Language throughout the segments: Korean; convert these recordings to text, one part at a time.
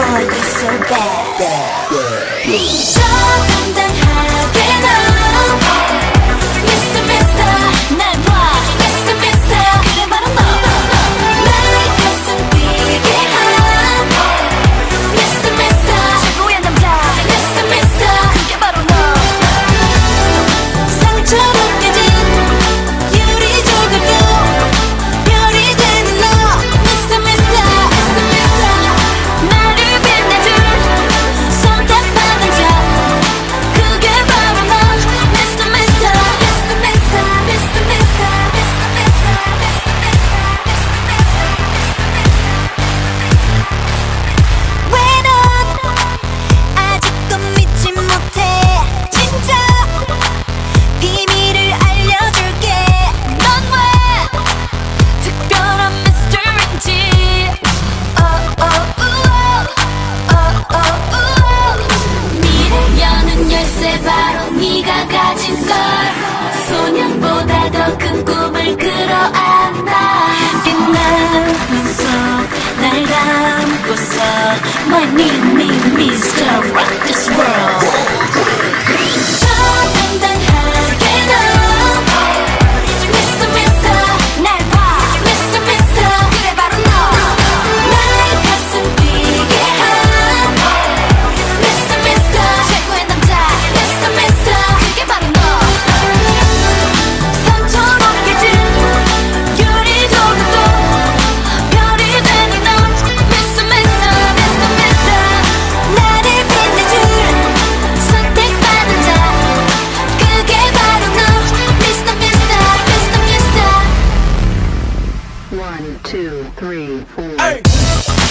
wanna so bad. bad, bad. 가진 걸 소년보다 더 큰 꿈을 끌어안다 빛나는 속날 담고서 My me me Mr. Rock this world One, two, three, four. Hey.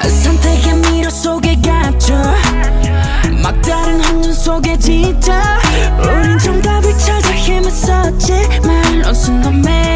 그 선택의 미로 속에 갇혀. 막다른 혼돈 속에 지쳐 우린 정답을 찾아 힘을 썼지만 언순 너매